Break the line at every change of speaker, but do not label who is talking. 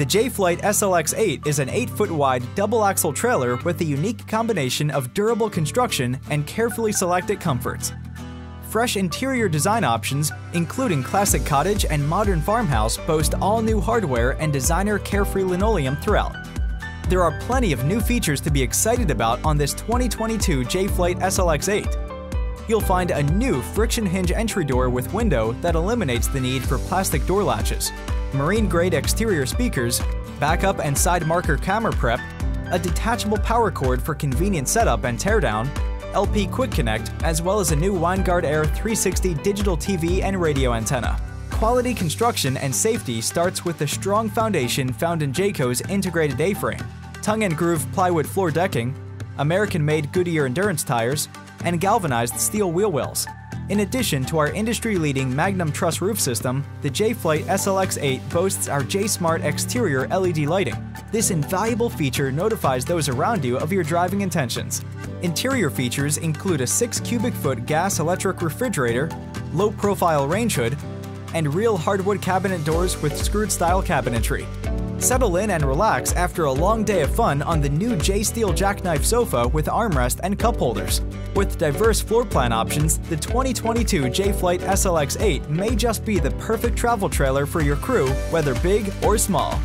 The Jay Flight SLX-8 is an 8-foot wide double-axle trailer with a unique combination of durable construction and carefully selected comforts. Fresh interior design options, including classic cottage and modern farmhouse, boast all new hardware and designer carefree linoleum throughout. There are plenty of new features to be excited about on this 2022 Jay Flight SLX-8. You'll find a new friction hinge entry door with window that eliminates the need for plastic door latches, marine-grade exterior speakers, backup and side marker camera prep, a detachable power cord for convenient setup and teardown, LP Quick Connect, as well as a new Winegard Air 360 digital TV and radio antenna. Quality construction and safety starts with the strong foundation found in Jayco's integrated A-frame, tongue and groove plywood floor decking, American-made Goodyear endurance tires, and galvanized steel wheel wells. In addition to our industry-leading Magnum Truss roof system, the Jay Flight SLX-8 boasts our JaySMART exterior LED lighting. This invaluable feature notifies those around you of your driving intentions. Interior features include a 6 cubic foot gas electric refrigerator, low-profile range hood, and real hardwood cabinet doors with screwed style cabinetry. Settle in and relax after a long day of fun on the new J-Steel Jackknife sofa with armrest and cup holders. With diverse floor plan options, the 2022 Jay Flight SLX-8 may just be the perfect travel trailer for your crew, whether big or small.